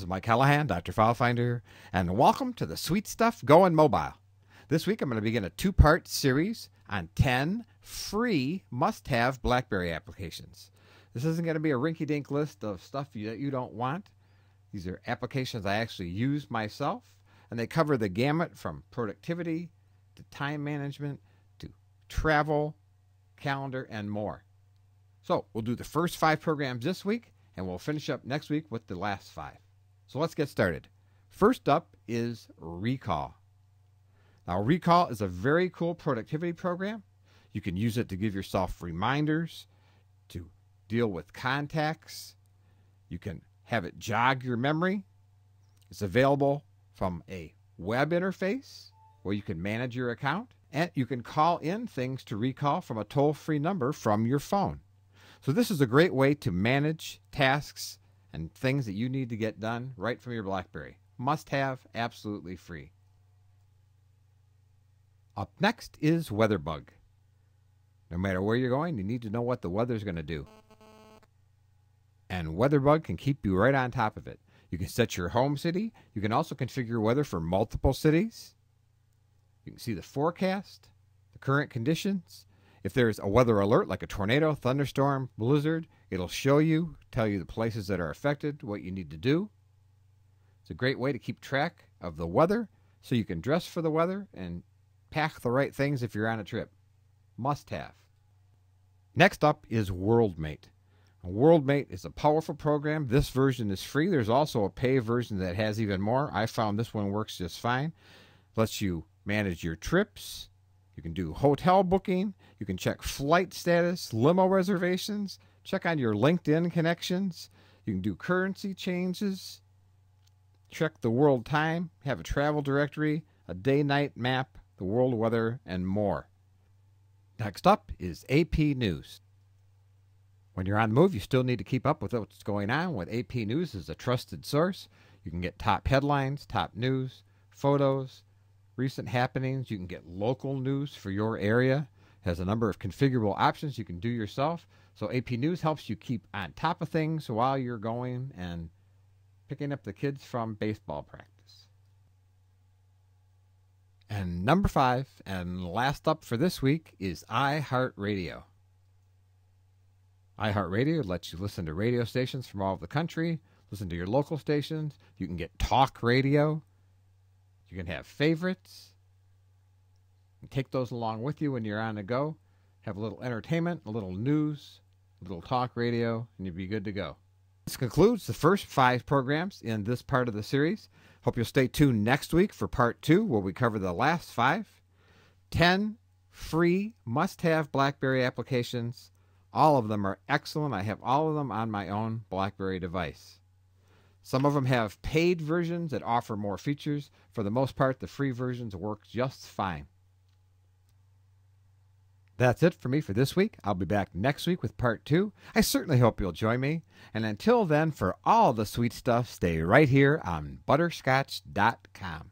is Mike Callahan, Dr. FileFinder, and welcome to the Sweet Stuff Going Mobile. This week I'm going to begin a two part series on 10 free must have Blackberry applications. This isn't going to be a rinky dink list of stuff that you don't want. These are applications I actually use myself, and they cover the gamut from productivity to time management to travel, calendar, and more. So we'll do the first five programs this week, and we'll finish up next week with the last five. So let's get started. First up is reQall. Now, reQall is a very cool productivity program. You can use it to give yourself reminders, to deal with contacts. You can have it jog your memory. It's available from a web interface where you can manage your account, and you can call in things to recall from a toll free number from your phone. So, this is a great way to manage tasks and things that you need to get done right from your Blackberry. Must have, absolutely free. Up next is WeatherBug. No matter where you're going, you need to know what the weather's going to do. And WeatherBug can keep you right on top of it. You can set your home city. You can also configure weather for multiple cities. You can see the forecast, the current conditions, if there's a weather alert like a tornado, thunderstorm, blizzard, it'll show you, tell you the places that are affected, what you need to do. It's a great way to keep track of the weather so you can dress for the weather and pack the right things if you're on a trip. Must have. Next up is WorldMate. WorldMate is a powerful program. This version is free. There's also a pay version that has even more. I found this one works just fine. Lets you manage your trips, you can do hotel booking. You can check flight status, limo reservations, check on your LinkedIn connections. You can do currency changes, check the world time, have a travel directory, a day night map, the world weather, and more. Next up is AP News. When you're on the move, you still need to keep up with what's going on. With AP News is a trusted source. You can get top headlines, top news, photos, recent happenings. You can get local news for your area. It has a number of configurable options you can do yourself. So AP News helps you keep on top of things while you're going and picking up the kids from baseball practice. And number five, and last up for this week, is iHeartRadio. iHeartRadio lets you listen to radio stations from all over the country, listen to your local stations. You can get talk radio, you can have favorites. And take those along with you when you're on the go. Have a little entertainment, a little news, a little talk radio, and you'll be good to go. This concludes the first five programs in this part of the series. Hope you'll stay tuned next week for part two, where we cover the last five. Ten free must have Blackberry applications. All of them are excellent. I have all of them on my own Blackberry device. Some of them have paid versions that offer more features. For the most part, the free versions work just fine. That's it for me for this week. I'll be back next week with part two. I certainly hope you'll join me. And until then, for all the sweet stuff, stay right here on butterscotch.com.